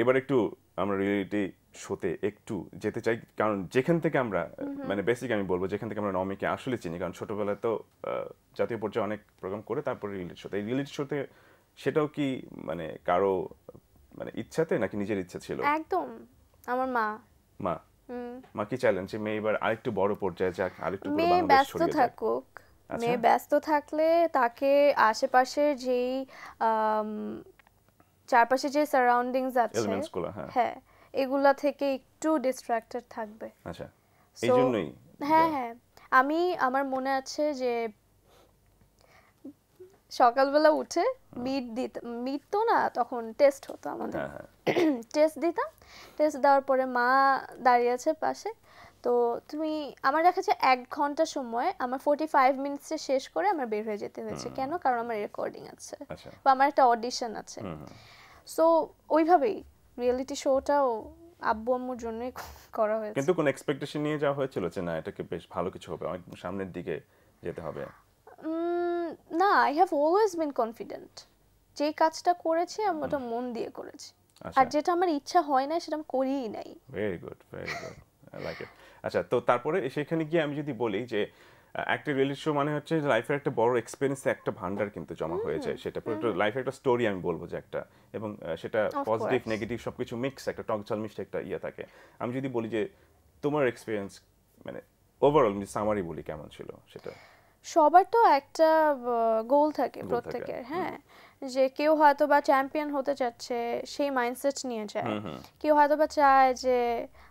এবার একটু আমরা রিয়েলিটি শোতে একটু যেতে চাই কারণ যেখান থেকে আমরা মানে বেসিক আমি বলব যেখান থেকে আমরা নমিকে আসলে চিনি কারণ ছোটবেলায় তো জাতীয় পর্যায়ে অনেক প্রোগ্রাম করে তারপরে রিয়েলিটি শোতে এই রিয়েলিটি শোতে সেটাও কি মানে কারও মানে ইচ্ছাতে নাকি নিজের ইচ্ছা ছিল? একদম আমার মা। মা? হুম। মা কি চাইলেন যে মেয়ে এবার আরেকটু বড় পর্যায়ে যাক আরেকটু মেয়ে ব্যস্ত থাকুক। মেয়ে ব্যস্ত থাকলে তাকে আশেপাশের যেই চারপাশে যে সারাউন্ডিংস আছে হ্যাঁ। হ্যাঁ এগুলা থেকে একটু ডিস্ট্রাক্টেড থাকবে। আচ্ছা এই জন্যই হ্যাঁ হ্যাঁ আমি আমার মনে আছে যে সকালবেলা উঠে মিট দিত মিট তো না তখন টেস্ট হতো আমাদের। হ্যাঁ হ্যাঁ। টেস্ট দিতাম টেস্ট দেওয়ার পরে মা দাঁড়িয়ে আছে পাশে। তো তুমি আমার দেখা যাচ্ছে এক ঘণ্টা সময় আমার ফোর্টি ফাইভ মিনিটসে শেষ করে আমার বের হয়ে যেতে হয়েছে। কেন? কারণ আমার রেকর্ডিং আছে আচ্ছা। বা আমার একটা অডিশন আছে। সো ওইভাবেই রিয়েলিটি শোটাও আব্বু আম্মুর জন্যই করা হয়েছে। কিন্তু কোন এক্সপেকটেশন নিয়ে যাওয়া হয়েছিল যে না এটাকে বেশ ভালো কিছু হবে অনেক সামনের দিকে যেতে হবে না I have always been confident যে কাজটা করেছি আমি ওটা মন দিয়ে করেছি। আচ্ছা। আর যেটা আমার ইচ্ছা হয় না সেটা আমি করিই নাই। Very good very good I like it আচ্ছা তো তারপরে সেখানে গিয়ে আমি যদি বলি যে একটা রিয়েলিটি শো মানে হচ্ছে লাইফের একটা বড় এক্সপিরিয়েন্স একটা ভান্ডার কিন্তু জমা হয়ে যায় সেটা। পুরো লাইফের একটা স্টোরি আমি বলব যে একটা। এবং সেটা পজিটিভ. নেগেটিভ সবকিছু মিক্স একটা টক ঝাল মিষ্টি একটা ইয়ে থাকে। আমি যদি বলি যে তোমার এক্সপিরিয়েন্স মানে ওভারঅল সামারি বলি কেমন ছিল সেটা? সবার তো একটা গোল থাকে, প্রত্যেকের হ্যাঁ। যে কেউ হয়তো বা চ্যাম্পিয়ন হতে চাচ্ছে সেই মাইন্ডসেট নিয়ে যায়। কেউ হয়তো বা চায় যে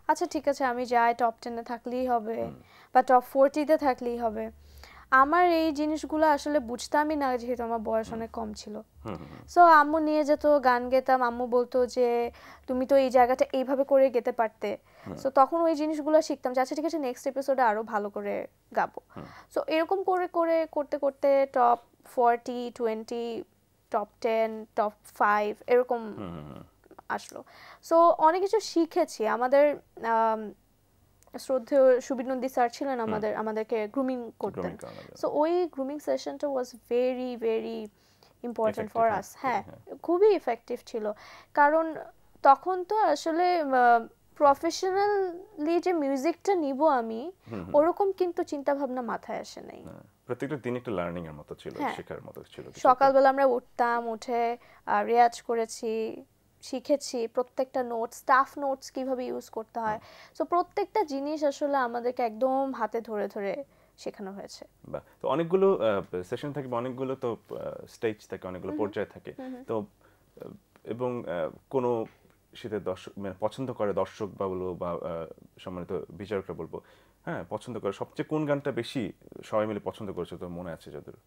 আচ্ছা ঠিক আছে আমি যাই টপ টেনে থাকলেই হবে বা টপ ফোরটিতে থাকলেই হবে। আমার এই জিনিসগুলো আসলে বুঝতামই না যেহেতু আমার বয়স অনেক কম ছিল। সো আম্মু নিয়ে যেত গান গেতাম আম্মু বলতো যে তুমি তো এই জায়গাটা এইভাবে করে গেতে পারতে। সো তখন ওই জিনিসগুলো শিখতাম যে আচ্ছা ঠিক আছে নেক্সট এপিসোডে আরও ভালো করে গাবো। সো এরকম করে করে করতে করতে top forty twenty top ten top five এরকম। আসলো। সো অনেক কিছু শিখেছি। আমাদের আম, শ্রদ্ধেয় সুবীর নন্দী স্যার ছিলেন আমাদের আমাদেরকে গ্রুমিং করতেন। সো ওই grooming সেশনটা was very very important for us হ্যাঁ, হ্যাঁ খুবই ইফেক্টিভ ছিল। কারণ তখন তো আসলে প্রফেশনালি যে মিউজিকটা নিব আমি ওরকম কিন্তু চিন্তা ভাবনা মাথায় আসে নাই। হ্যাঁ, প্রত্যেকটা দিন একটা লার্নিং এর মতো ছিল হ্যাঁ। শেখার মতো ছিল সকালবেলা আমরা উঠতাম উঠে রেয়াজ করেছি শিখেছি প্রত্যেকটা নোটস স্টাফ নোটস কীভাবে ইউজ করতে হয়। সো প্রত্যেকটা জিনিস আসলে আমাদেরকে একদম হাতে ধরে ধরে শেখানো হয়েছে। তো অনেকগুলো সেশন থাকে অনেকগুলো তো স্টেজ থাকে অনেকগুলো পর্যায় থাকে। তো এবং কোনো শীতের দর্শক মানে পছন্দ করে দর্শক বা বলব বা সম্মানিত বিচারকরা বলব হ্যাঁ পছন্দ করে। সবচেয়ে কোন গানটা বেশি সবাই মিলে পছন্দ করেছে তোর মনে আছে যদুর?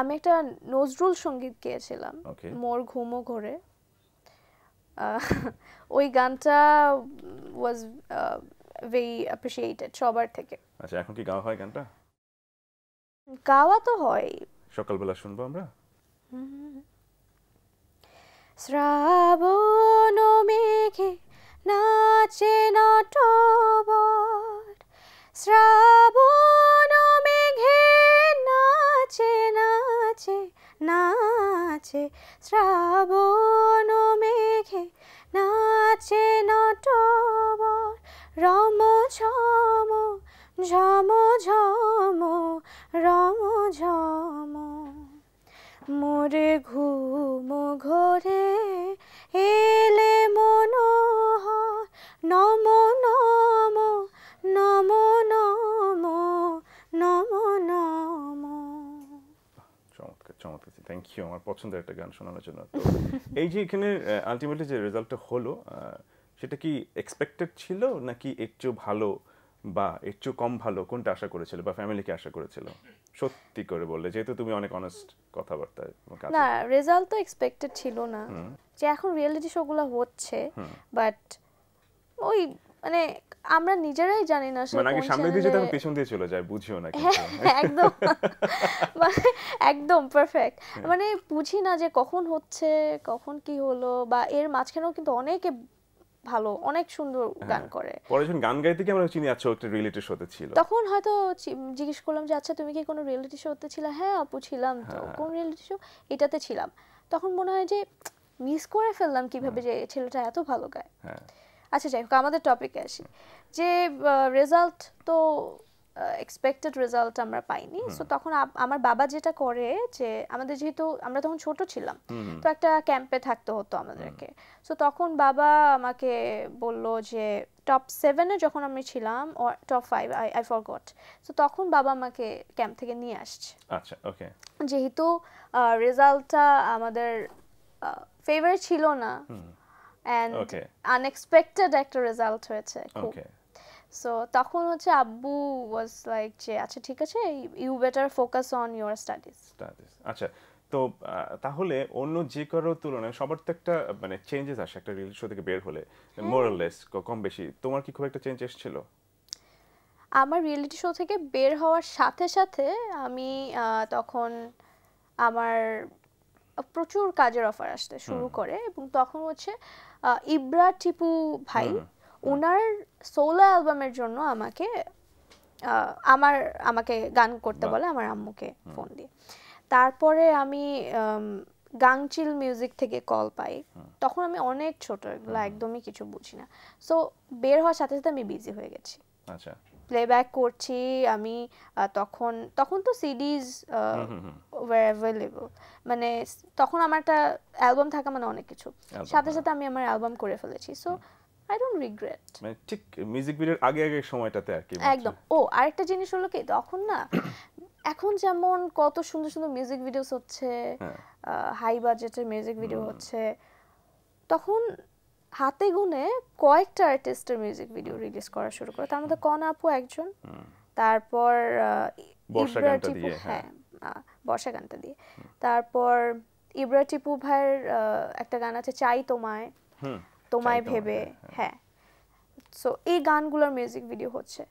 আমি একটা নজরুল সংগীত গেয়েছিলাম. মোর ঘুমো ঘরে। ওই গানটা ওয়াজ ভেরি অ্যাপ্রিসিয়েটেড সবার থেকে। আচ্ছা এখন কি গাওয়া হয় গানটা? গাওয়া তো হয়। সকালবেলা শুনব আমরা? শ্রাবণ মেঘে নাচে নটবর। শ্রাবণ মেঘে নাচে নাচে নাচে। শ্রাবণ মেঘে নাচে নটবর। রম ঝম ঝম ঝম, রম ঝম। মোরে ঘুম ঘরে এলে মনোহর, নম নম নম চমৎকার থ্যাংক ইউ আমার পছন্দের একটা গান শোনানোর জন্য। তো এই যে এখানে আলটিমেটলি যে রেজাল্টটা হলো সেটা কি এক্সপেক্টেড ছিল নাকি এর চেয়েও ভালো বা এর চেয়েও কম ভালো? কোনটা আশা করেছিল বা ফ্যামিলিকে আশা করেছিল? সত্যি করে বললে যেহেতু তুমি অনেক অনেস্ট কথাবার্তা না রেজাল্ট তো এক্সপেক্টেড ছিল না। যে এখন রিয়েলিটি শোগুলো হচ্ছে বাট ওই মানে আমরা নিজেরাই জানি না মানে আগে সামনে দিয়ে যেতে আমি পেছন দিয়ে চলে যায় বুঝিও না হ্যাঁ, একদম। মানে একদম পারফেক্ট মানে বুঝি না যে কখন হচ্ছে কখন কি হলো বা এর মাঝখানেও কিন্তু অনেকে ভালো অনেক সুন্দর গান করে। পরে যখন গান গাইতে গিয়ে আমরা চিনি আচ্ছা একটা রিলেটেড শোতে ছিল। তখন হয়তো জিজ্ঞেস করলাম যে আচ্ছা তুমি কি কোনো রিয়েলিটি শোতে ছিলে? হ্যাঁ আপু ছিলাম তো। কোন রিয়েলিটি শো এটাতে ছিলাম। তখন মনে হয় যে মিস করে ফেললাম কীভাবে যে ছেলেটা এত ভালো গায়। হ্যাঁ। আচ্ছা যাই হোক আমাদের টপিকে আসি। যে রেজাল্ট তো এক্সপেক্টেড রেজাল্ট আমরা পাইনি। সো তখন আমার বাবা যেটা করে যে আমাদের যেহেতু আমরা তখন ছোট ছিলাম তো একটা ক্যাম্পে থাকতে হতো আমাদেরকে। সো তখন বাবা আমাকে বলল যে টপ সেভেনে যখন আমি ছিলাম top five I I forgot so তখন বাবা আমাকে ক্যাম্প থেকে নিয়ে আসছে। আচ্ছা ওকে যেহেতু রেজাল্টটা আমাদের ফেভার ছিল না। অ্যান্ড. আনএক্সপেক্টেড একটা রেজাল্ট হয়েছে খুব। সো তখন হচ্ছে আব্বু ওয়াজ লাইক যে আচ্ছা ঠিক আছে you better focus on your studies studies আচ্ছা তো তাহলে অন্য যে কারও তুলনায় সবার তো একটা মানে চেঞ্জেস আসে একটা রিয়েল শো থেকে বের হলে মোরাললেস কম বেশি। তোমার কি খুব একটা চেঞ্জ এসেছিল? আমার রিয়েলিটি শো থেকে বের হওয়ার সাথে সাথে আমি তখন আমার প্রচুর কাজের অফার আসতে শুরু করে এবং তখন হচ্ছে ইব্রা টিপু ভাই ওনার সোলো অ্যালবামের জন্য আমাকে আমার আমাকে গান করতে বলে আমার আম্মুকে ফোন দিয়ে। তারপরে আমি গাংচিল মিউজিক থেকে কল পাই। তখন আমি অনেক ছোট এগুলো একদমই কিছু বুঝি না। সো বের হওয়ার সাথে সাথে আমি বিজি হয়ে গেছি। আচ্ছা। প্লেব্যাক করছি আমি তখন তখন তো সিডিজ মানে তখন আমার একটা অ্যালবাম থাকা মানে অনেক কিছু। সাথে হ্যাঁ। সাথে আমি আমার অ্যালবাম করে ফেলেছি। সো আই ডোন্ট রিগ্রেট মানে ঠিক মিউজিক ভিডিওর আগে আগে সময়টাতে আর কি একদম। ও আরেকটা জিনিস হলো কি তখন না এখন যেমন কত সুন্দর সুন্দর মিউজিক ভিডিওস হচ্ছে। হাই বাজেটের মিউজিক ভিডিও হচ্ছে তখন হাতে গুনে কয়েকটা আর্টিস্টের মিউজিক ভিডিও রিলিজ করা শুরু করে। তার মধ্যে কন আপু একজন তারপর আহ, বর্ষা গানটা টিপু দিয়ে, হ্যাঁ। হ্যাঁ বর্ষা গানটা দিয়ে। তারপর ইব্রা টিপু ভাইয়ের একটা গান আছে চাই তোমায় তোমায় ভেবে হ্যাঁ, হ্যাঁ। সো এই গানগুলোর মিউজিক ভিডিও হচ্ছে।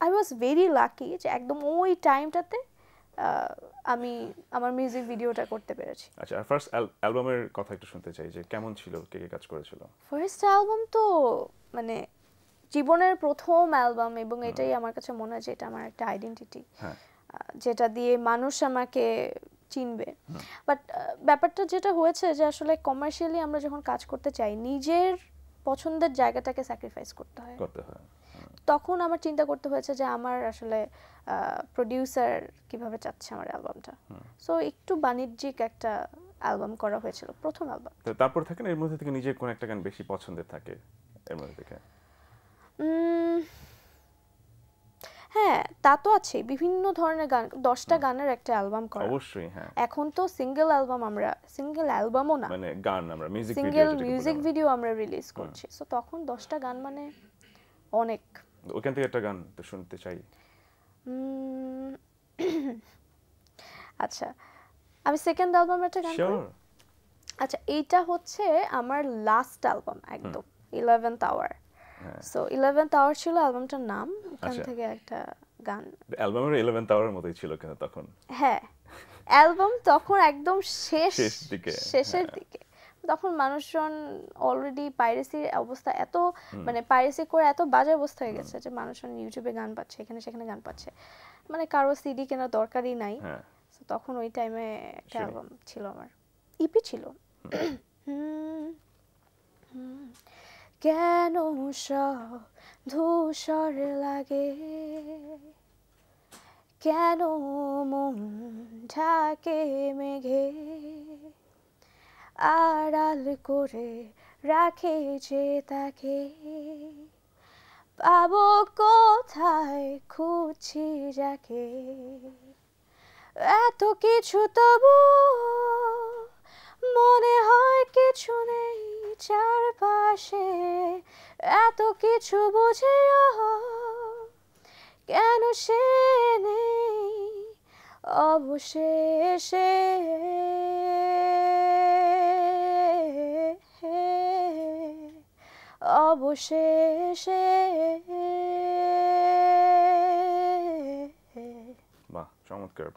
আই ওয়াজ ভেরি লাকি যে একদম ওই টাইমটাতে আমি আমার মিউজিক ভিডিওটা করতে পেরেছি। আচ্ছা আর ফার্স্ট অ্যালবামের কথা একটু শুনতে চাই যে কেমন ছিল কে কে কাজ করেছিল? ফার্স্ট অ্যালবাম তো মানে জীবনের প্রথম অ্যালবাম এবং এটাই আমার কাছে মনে হয় যে এটা আমার একটা আইডেন্টিটি হ্যাঁ। যেটা দিয়ে মানুষ আমাকে চিনবে। বাট ব্যাপারটা যেটা হয়েছে যে আসলে কমার্শিয়ালি আমরা যখন কাজ করতে চাই নিজের পছন্দের জায়গাটাকে স্যাক্রিফাইস করতে হয়। করতে হয়। তখন আমার চিন্তা করতে হয়েছে যে আমার আসলে প্রডিউসার কীভাবে চাচ্ছে আমার অ্যালবামটা সো একটু বাণিজ্যিক একটা অ্যালবাম করা হয়েছিল প্রথম অ্যালবাম তারপর থাকে না এর মধ্যে থেকে নিজের কোন একটা গান বেশি পছন্দের থাকে এর মধ্যে থেকে? হ্যাঁ তা তো আছে বিভিন্ন ধরনের গান দশটা গানের একটা অ্যালবাম করা। অবশ্যই হ্যাঁ। এখন তো সিঙ্গেল অ্যালবাম আমরা সিঙ্গেল অ্যালবামও না। মানে গান আমরা মিউজিক সিঙ্গেল মিউজিক ভিডিও আমরা রিলিজ করছি। সো তখন দশটা গান মানে অনেক। ওখান থেকে একটা গান তো শুনতে চাই। আচ্ছা আমি সেকেন্ড অ্যালবামের একটা গান আচ্ছা এইটা হচ্ছে আমার লাস্ট অ্যালবাম একদম eleventh hour so eleventh hour ছিল অ্যালবামটার নাম ওখান আচ্ছা। থেকে একটা গান। অ্যালবামের ইলেভেন্থ আওয়ারের মতোই ছিল কিন্তু তখন? হ্যাঁ অ্যালবাম তখন একদম শেষ শেষ দিকে, শেষের হ্যাঁ। দিকে। তখন মানুষজন অলরেডি পাইরেসির অবস্থা এত মানে পাইরেসি করে এত বাজে অবস্থা হয়ে গেছে যে মানুষজন ইউটিউবে গান পাচ্ছে এখানে সেখানে গান পাচ্ছে। মানে কারও সিডি কেনার দরকারই নাই। হ্যাঁ। তখন ওই টাইমে একটা অ্যালবাম ছিল আমার। ইপি ছিল। হুম, হুম। কেন সব ধূসর লাগে? কেন মন ঢাকে মেঘে? আড়াল করে রাখে যে তাকে। পাবো কোথায় খুঁজছি যাকে। এত কিছু তবু মনে হয় কিছু নেই চারপাশে। এত কিছু বুঝেও কেন সে নেই অবশেষে। অবশেষে। বাহ চমৎকার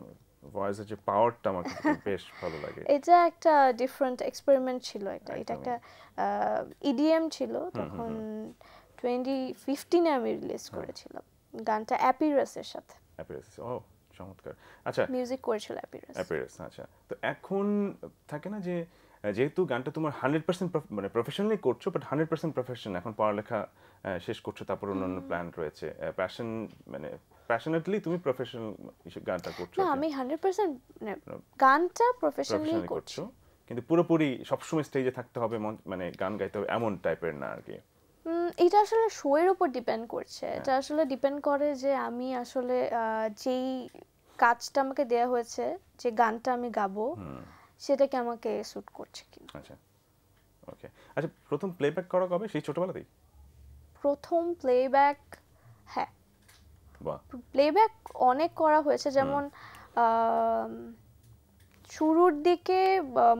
ভয়েসের যে পাওয়ারটা আমার বেশ ভালো লাগে। এটা একটা ডিফারেন্ট এক্সপেরিমেন্ট ছিল এটা। এটা একটা ইডিএম ছিল। তখন টোয়েন্টি ফিফটিনে আমি রিলিজ করেছিলাম গানটা অ্যাপিরাসের সাথে। অ্যাপিয়ারেন্স ও চমৎকার। আচ্ছা মিউজিক করেছিল অ্যাপিরাস অ্যাপিয়ারেন্স আচ্ছা। তো এখন থাকে না যে যেহেতু গানটা তোমার হান্ড্রেড পার্সেন্ট মানে প্রফেশনালি করছ বাট হান্ড্রেড পার্সেন্ট প্রফেশন এখন পড়ালেখা শেষ করছ তারপর অন্যান্য প্ল্যান রয়েছে। প্যাশন মানে প্যাশনেটলি তুমি প্রফেশনাল গানটা করছ না আমি হান্ড্রেড পার্সেন্ট মানে গানটা প্রফেশনালি করছ। কিন্তু পুরোপুরি সবসময় স্টেজে থাকতে হবে মন- গান গাইতে হবে এমন টাইপের না আর কি। এটা আসলে শো এর উপর ডিপেন্ড করছে। হ্যাঁ। এটা আসলে ডিপেন্ড করে যে আমি আসলে যেই কাজটা আমাকে দেয়া হয়েছে যে গানটা আমি গাবো সেটাকে আমাকে স্যুট করছে কি আচ্ছা ওকে আচ্ছা প্রথম প্লেব্যাক করা কবে? সেই ছোটবেলাতেই? প্রথম প্লেব্যাক হ্যাঁ। প্লেব্যাক অনেক করা হয়েছে যেমন শুরুর দিকে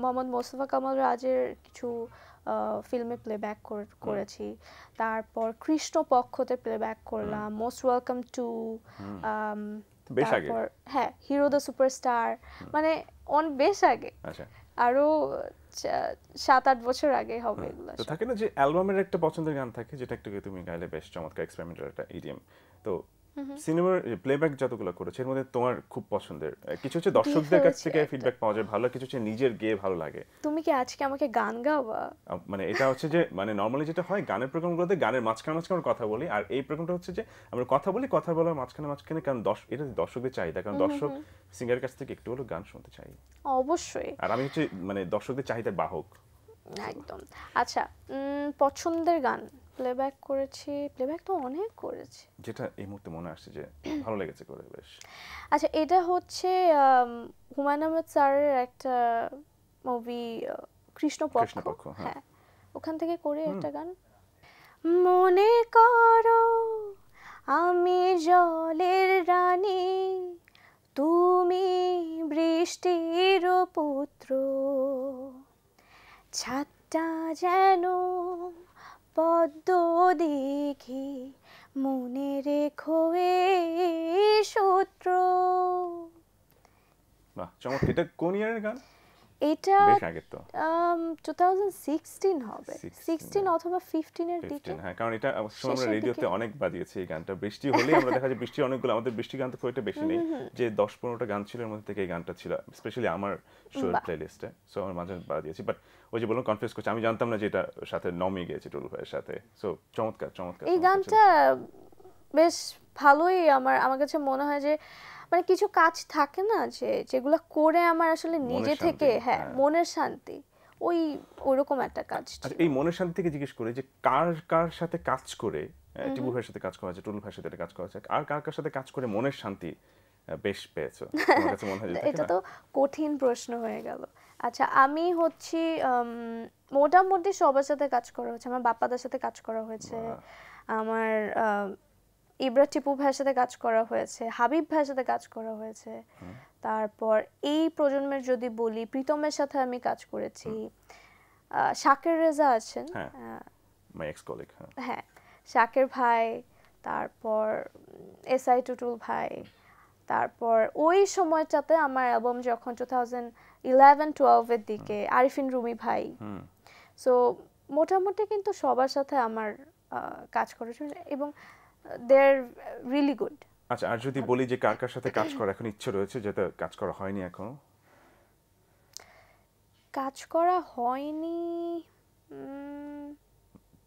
মোহাম্মদ মোস্তফা কামাল রাজের কিছু ফিল্মে প্লেব্যাক করেছি। তারপর কৃষ্ণ পক্ষতে প্লেব্যাক করলাম মোস্ট ওয়েলকাম টু তারপর হ্যাঁ হিরো দ্য সুপারস্টার মানে অন বেশ আগে। আচ্ছা। আরও সাত আট বছর আগে হবে এগুলো তো থাকে না যে অ্যালবামের একটা পছন্দের গান থাকে যেটা একটু তুমি গাইলে বেশ চমৎকার এক্সপেরিমেন্টাল একটা ইডিএম তো সিনেমার প্লেব্যাক যতগুলো করেছে এর মধ্যে তোমার খুব পছন্দের। কিছু হচ্ছে দর্শকদের কাছ থেকে ফিডব্যাক পাওয়া যায় ভালো কিছু হচ্ছে নিজের গেয়ে ভালো লাগে। তুমি কি আজকে আমাকে গান গাওয়া মানে এটা হচ্ছে যে মানে নর্মালি যেটা হয় গানের প্রোগ্রামগুলোতে গানের মাঝখানে মাঝখানে কথা বলি আর এই প্রোগ্রামটা হচ্ছে যে আমরা কথা বলি কথা বলার মাঝখানে মাঝখানে কারণ দশ এটা দর্শকদের চাহিদা কারণ দর্শক সিঙ্গারের কাছ থেকে একটু হলেও গান শুনতে চাই। অবশ্যই। আর আমি হচ্ছে মানে দর্শকদের চাহিদার বাহক। একদম। আচ্ছা পছন্দের গান? প্লেব্যাক করেছি। প্লেব্যাক তো অনেক করেছি। যেটা এই মুহূর্তে মনে আসছে যে ভালো লেগেছে করে বেশ। আচ্ছা এটা হচ্ছে হুমায়ুন আহমেদ স্যারের একটা মুভি কৃষ্ণপক্ষ। হ্যাঁ। হ্যাঁ ওখান থেকে করি একটা গান। মনে করো আমি জলের রানী তুমি বৃষ্টির পুত্র। ছাদটা যেন পদ্ম দেখি মনে রেখো সূত্র। বাহ চমৎকার। এটা কোন ইয়ারের গান? এটা হবে। 16 সিক্সটিন অথবা দিকে। হ্যাঁ কারণ এটা আমরা রেডিওতে অনেক বাজিয়েছি এই গানটা। বৃষ্টি হলেই আমরা দেখা যায় বৃষ্টি অনেকগুলো আমাদের বৃষ্টি গান তো খুব একটা বেশি নেই। যে দশ পনেরোটা গান ছিল এর মধ্যে থেকে এই গানটা ছিল স্পেশালি আমার লিস্টে সো আমার মাঝে বাজিয়েছি। বাট ওই যে বললাম কনফিউজ করছি। আমি জানতাম না যে এটা সাথে নমি গিয়েছে টুলু ভাইয়ের সাথে। সো চমৎকার চমৎকার এই গানটা বেশ ভালোই আমার আমার কাছে মনে হয় যে মানে কিছু কাজ থাকে না যে যেগুলো করে আমার আসলে নিজে থেকে হ্যাঁ হ্যাঁ। মনের শান্তি ওই ওইরকম একটা কাজ আচ্ছা এই মনের শান্তি থেকে জিজ্ঞেস করি যে কার কার সাথে কাজ করে আহ, টিপু ভাইয়ের সাথে কাজ করা হয়েছে টুলু ভাইয়ের সাথে কাজ করা হয়েছে আর কার কার সাথে কাজ করে মনের শান্তি বেশ পেয়েছ? মনে হয় এটা তো কঠিন প্রশ্ন হয়ে গেল। আচ্ছা আমি হচ্ছি উম, মোটামুটি সবার সাথে কাজ করা হয়েছে আমার বাপ্পাদার সাথে কাজ করা হয়েছে আমার আহ, ইব্রা টিপু ভাইয়ের সাথে কাজ করা হয়েছে হাবিব ভাইয়ের সাথে কাজ করা হয়েছে। তারপর এই প্রজন্মের যদি বলি প্রীতমের সাথে আমি কাজ করেছি। শাকের রেজা আছেন। হ্যাঁ। মাই এক্স কলিগ হ্যাঁ। হ্যাঁ শাকের ভাই তারপর এস আই টুটুল ভাই তারপর ওই সময়টাতে আমার অ্যালবাম যখন টু থাউজেন্ড ইলেভেন টুয়েলভের দিকে আরিফিন রুমি ভাই। সো মোটামুটি কিন্তু সবার সাথে আমার কাজ করেছে এবং দে আর রিয়েলি গুড আচ্ছা আর যদি বলি যে কার কার সাথে কাজ করার এখন ইচ্ছে রয়েছে যেটা কাজ করা হয়নি এখনও? কাজ করা হয়নি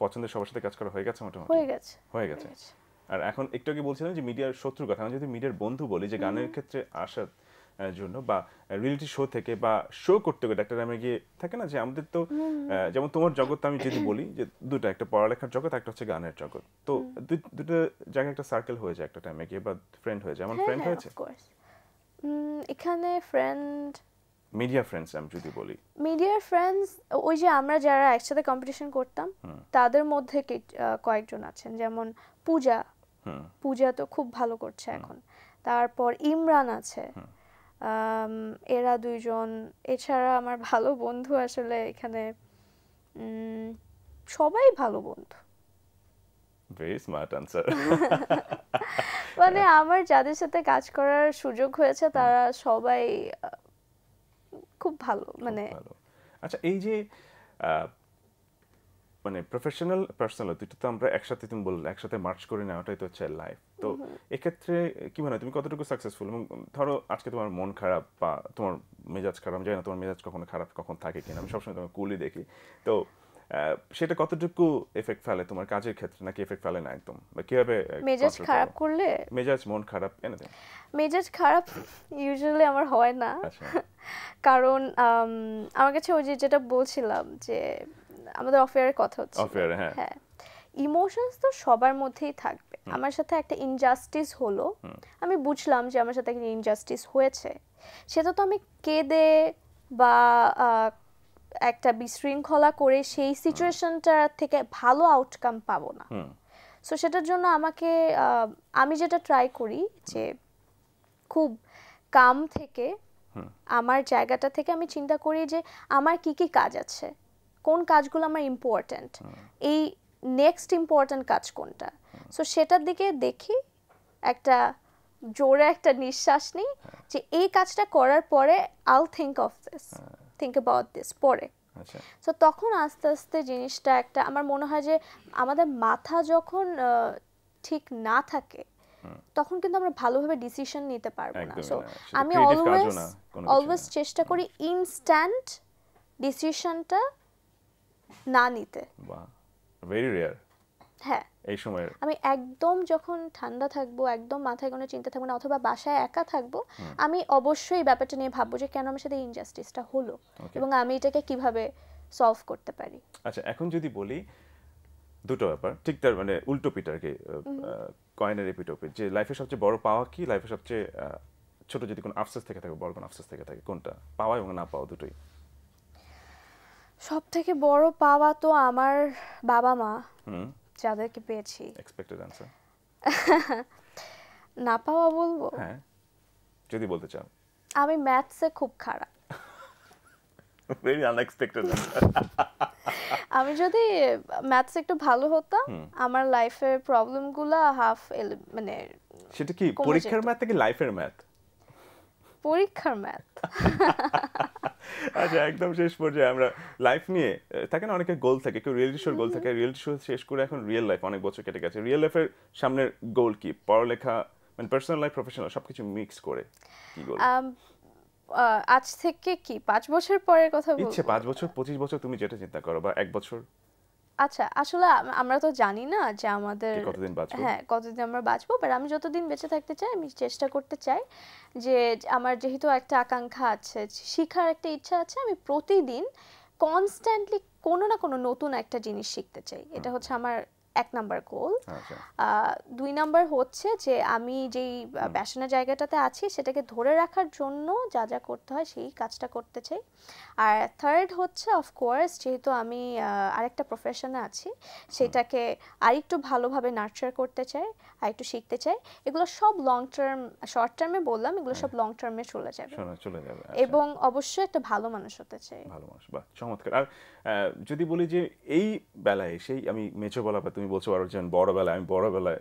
পছন্দের সবার সাথে কাজ করা হয়ে গেছে মোটামুটি? হয়ে গেছে। হয়ে গেছে। আর এখন একটু আগে বলছিলাম যে মিডিয়ার শত্রুর কথা আমি যদি মিডিয়ার বন্ধু বলি যে গানের ক্ষেত্রে আহ, জন্য বা রিয়েলিটি শো থেকে বা শো করতে গেলে একটা টাইমে গিয়ে থাকে না যে আমাদের তো যেমন তোমার জগৎ আমি যদি বলি যে দুটো একটা পড়ালেখার জগৎ একটা হচ্ছে গানের জগৎ। তো দুটো জায়গায় একটা সার্কেল হয়ে যায় একটা টাইমে গিয়ে বা ফ্রেন্ড হয়ে যায়। হ্যাঁ ফ্রেন্ড হ্যাঁ হয়েছে? এখানে ফ্রেন্ড মিডিয়া ফ্রেন্ডস আমি যদি বলি। মিডিয়া ফ্রেন্ডস ওই যে আমরা যারা একসাথে কম্পিটিশন করতাম তাদের মধ্যে কি- কয়েকজন আছেন। যেমন পূজা। পূজা তো খুব ভালো করছে এখন। তারপর ইমরান আছে। আম, এরা দুইজন এছাড়া আমার ভালো বন্ধু আসলে এখানে সবাই ভালো বন্ধু। ভেরি স্মার্ট আনসার মানে আমার যাদের সাথে কাজ করার সুযোগ হয়েছে তারা সবাই খুব ভালো মানে আচ্ছা এই যে মানে প্রফেশনাল পার্সোনাল দুটো তো আমরা একসাথে তুমি বললে একসাথে মার্চ করে নেওয়াটাই তো হচ্ছে লাইফ তো এক্ষেত্রে কি মনে হয় তুমি কতটুকু সাকসেসফুল এবং ধরো আজকে তোমার মন খারাপ বা তোমার মেজাজ খারাপ আমি জানি না তোমার মেজাজ কখনো খারাপ কখন থাকে কিনা আমি সবসময় তোমার কুলই দেখি। তো সেটা কতটুকু এফেক্ট ফেলে তোমার কাজের ক্ষেত্রে নাকি এফেক্ট ফেলে না একদম? বা কীভাবে মেজাজ খারাপ করলে? মেজাজ মন খারাপ এনে মেজাজ খারাপ ইউজুয়ালি আমার হয় না। আচ্ছা। কারণ আমার কাছে ওই যে যেটা বলছিলাম যে আমাদের অফেয়ারের কথা হচ্ছে Affair, হ্যাঁ। হ্যাঁ। ইমোশনস তো সবার মধ্যেই থাকবে। আমার সাথে একটা ইনজাস্টিস হলো। আমি বুঝলাম যে আমার সাথে একটা ইনজাস্টিস হয়েছে। সেটা তো আমি কেঁদে বা একটা বিশৃঙ্খলা করে সেই সিচুয়েশনটা থেকে ভালো আউটকাম পাবো না। সো সেটার জন্য আমাকে আমি যেটা ট্রাই করি যে খুব কাম থেকে আমার জায়গাটা থেকে আমি চিন্তা করি যে আমার কি কি কাজ আছে। কোন কাজগুলো আমার ইম্পর্ট্যান্ট এই নেক্সট ইম্পর্ট্যান্ট কাজ কোনটা? সো সেটার দিকে দেখি একটা জোরে একটা নিঃশ্বাস নিই যে এই কাজটা করার পরে I'll think of this think about this পরে। আচ্ছা। সো তখন আস্তে আস্তে জিনিসটা একটা আমার মনে হয় যে আমাদের মাথা যখন ঠিক না থাকে তখন কিন্তু আমরা ভালোভাবে ডিসিশন নিতে পারব না। সো আমি অলওয়েজ অলওয়েজ চেষ্টা করি ইনস্ট্যান্ট ডিসিশনটা না নিতে। বা ভেরি রেয়ার হ্যাঁ। এই সময়ের। আমি একদম যখন ঠান্ডা থাকব একদম মাথায় কোনো চিন্তা থাকবে না অথবা বাসায় একা থাকব আমি অবশ্যই ব্যাপারটা নিয়ে ভাববো যে কেন আমার সাথে ইনজাস্টিসটা হলো এবং আমি এটাকে কীভাবে সলভ করতে পারি। আচ্ছা এখন যদি বলি দুটো ব্যাপার। ঠিক তার মানে উল্টো পিঠ আর কি কয়েনের এপিটোপিট যে লাইফের সবচেয়ে বড় পাওয়া কি? লাইফের সবচেয়ে ছোট যদি কোনো আফসোস থেকে থাকে বড় কোনো আফসোস থেকে থাকে কোনটা? পাওয়া এবং না পাওয়া দুটোই। সব থেকে বড় পাওয়া তো আমার বাবা মা হুম। যাদেরকে পেয়েছি। এক্সপেক্টেড না পাওয়া বলব? হ্যাঁ। যদি বলতে চাও। আমি ম্যাথসে খুব খারাপ। ভেরি আনএক্সপেক্টেড আমি যদি ম্যাথস একটু ভালো হতাম আমার লাইফের প্রবলেমগুলো হাফ মানে সেটা কি পরীক্ষার। ম্যাথ নাকি লাইফের ম্যাথ পরীক্ষার ম্যাথ আচ্ছা একদম শেষ পর্যায়ে আমরা লাইফ নিয়ে থাকে না অনেকের গোল থাকে কেউ রিয়েলিটি শোর গোল থাকে রিয়েলিটি শো শেষ করে এখন রিয়েল লাইফ অনেক বছর কেটে গেছে। রিয়েল লাইফের সামনের গোল কি? পড়ালেখা মানে পার্সোনাল লাইফ প্রফেশনাল সবকিছু মিক্স করে কি গোল আজ থেকে কি পাঁচ বছর পরের কথা ইচ্ছে পাঁচ বছর পঁচিশ বছর তুমি যেটা চিন্তা করো বা এক বছর আচ্ছা আসলে আমরা তো জানি না যে আমাদের কতদিন বাঁচবো? হ্যাঁ কতদিন আমরা বাঁচবো বাট আমি যতদিন বেঁচে থাকতে চাই আমি চেষ্টা করতে চাই যে আমার যেহেতু একটা আকাঙ্ক্ষা আছে শিখার একটা ইচ্ছা আছে আমি প্রতিদিন কনস্ট্যান্টলি কোনো না কোনো নতুন একটা জিনিস শিখতে চাই। এটা হচ্ছে আমার এক নাম্বার গোল আচ্ছা। দুই নাম্বার হচ্ছে যে আমি যেই প্যাশনের জায়গাটাতে আছি সেটাকে ধরে রাখার জন্য যা যা করতে হয় সেই কাজটা করতে চাই। আর থার্ড হচ্ছে অফকোর্স যেহেতু আমি আরেকটা প্রফেশনে আছি সেটাকে আরেকটু ভালোভাবে নার্চার করতে চাই আরেকটু শিখতে চাই এগুলো সব লং টার্ম শর্ট টার্মে বললাম এগুলো সব লং টার্মে চলে যাবে। চলে যাবে আচ্ছা, এবং অবশ্যই একটা ভালো মানুষ হতে চাই। ভালো মানুষ বাহ চমৎকার। আর যদি বলি যে এই বেলায় সেই আমি মেচো বলা বা তুমি বলছো আরও যেমন বড় বেলায় আমি বড় বেলায়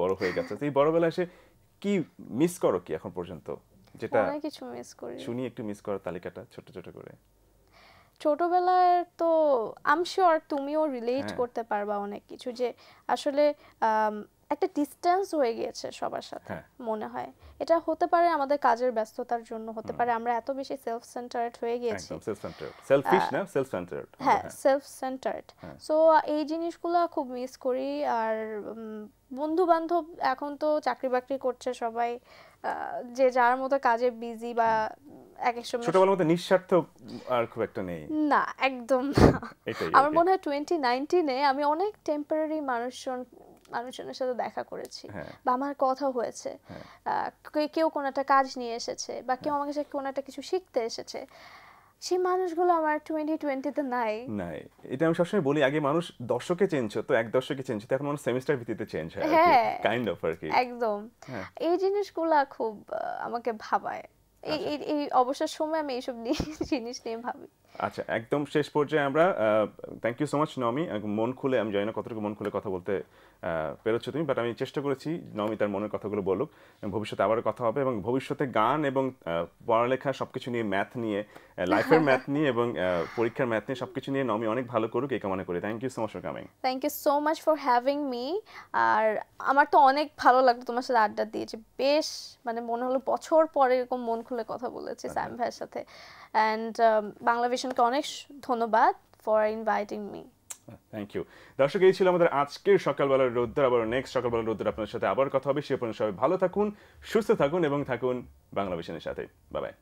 বড় হয়ে গেছে এই বড় বেলায় এসে কি মিস করো কি এখন পর্যন্ত? যেটা অনেক কিছু মিস করি শুনি একটু মিস করার তালিকাটা ছোট ছোট করে। ছোটবেলায় তো আম শিওর তুমিও রিলেট হ্যাঁ। করতে পারবা অনেক কিছু যে আসলে একটা ডিস্টেন্স হয়ে গিয়েছে সবার সাথে হ্যাঁ। মনে হয়। এটা হতে পারে আমাদের কাজের ব্যস্ততার জন্য হতে পারে আমরা এত বেশি সেলফ সেন্টার্ড হয়ে গিয়েছি। একদম সেলফ সেন্টার্ড সেলফিশ না সেলফ সেন্টার্ড হ্যাঁ। Self centred. সো এই জিনিসগুলো খুব মিস করি। আর বন্ধু বান্ধব এখন তো চাকরি বাকরি করছে সবাই। যে যার মতো কাজে বিজি বা এক এক সময় ছোটবেলার মতো নিঃস্বার্থ আর খুব একটা নেই। না একদম না। আমার মনে হয় টোয়েন্টি নাইনটিনে আমি অনেক টেম্পোরারি মানুষজন মানুষজনের সাথে দেখা করেছি হ্যাঁ। বা আমার কথা হয়েছে। আহ, কেউ কোনো একটা কাজ নিয়ে এসেছে বা কেউ আমাকে কাছে কোনো একটা কিছু শিখতে এসেছে। সেই মানুষগুলো আমার টোয়েন্টি টোয়েন্টিতে নাই। নাই। এটা আমি সবসময় বলি আগে মানুষ দর্শকে চেঞ্জ হতো এক দর্শকে চেঞ্জ হতো এখন মানুষ সেমিস্টার ভিত্তিতে চেঞ্জ হয় হ্যাঁ। কাইন্ড অফ আর কি। একদম। হ্যাঁ। এই জিনিসগুলা খুব আমাকে ভাবায়। এই এই এই অবসর সময় আমি এইসব জিনিস নিয়ে ভাবি। আচ্ছা একদম শেষ পর্যায়ে আমরা thank you so much Nomi. মন খুলে আমি জানি না কতটুকু মন খুলে কথা বলতে পেরেছ তুমি বাট আমি চেষ্টা করেছি নমি তার মনের কথাগুলো বলুক এবং ভবিষ্যতে আবার কথা হবে এবং ভবিষ্যতে গান এবং পড়ালেখা সবকিছু নিয়ে ম্যাথ নিয়ে লাইফের ম্যাথ নিয়ে এবং পরীক্ষার ম্যাথ নিয়ে সবকিছু নিয়ে নমি অনেক ভালো করুক এই কামনা করি। Thank you so much for coming thank you so much for having me আর আমার তো অনেক ভালো লাগল তোমার সাথে আড্ডা দিয়েছি বেশ মানে মনে হলো বছর পরে এরকম মন খুলে কথা বলেছি স্যাম ভাইয়ের সাথে। অ্যান্ড বাংলা ভিশনকে অনেক ধন্যবাদ for inviting me thank you দর্শক, এই ছিল আমাদের আজকের সকালবেলার রোদ্দুর। আবার নেক্সট সকালবেলার রোদ্দুর আপনার সাথে আবার কথা হবে। সে পর্যন্ত সবাই ভালো থাকুন, সুস্থ থাকুন এবং থাকুন বাংলা ভিশনের সাথে। বাবাই